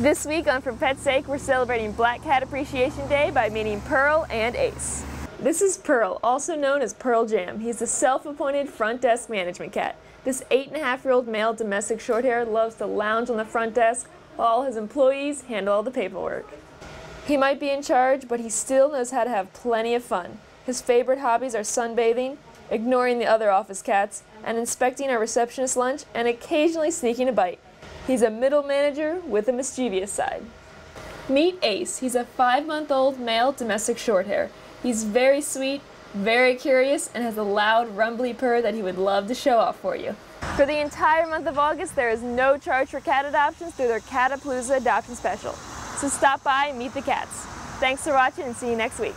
This week on For Pet's Sake, we're celebrating Black Cat Appreciation Day by meeting Pearl and Ace. This is Pearl, also known as Pearl Jam. He's a self-appointed front desk management cat. This eight and a half year old male domestic shorthair loves to lounge on the front desk while all his employees handle all the paperwork. He might be in charge, but he still knows how to have plenty of fun. His favorite hobbies are sunbathing, ignoring the other office cats, and inspecting our receptionist's lunch and occasionally sneaking a bite. He's a middle manager with a mischievous side. Meet Ace. He's a five month old male domestic shorthair. He's very sweet, very curious, and has a loud, rumbly purr that he would love to show off for you. For the entire month of August, there is no charge for cat adoptions through their Catapalooza Adoption Special. So stop by and meet the cats. Thanks for watching and see you next week.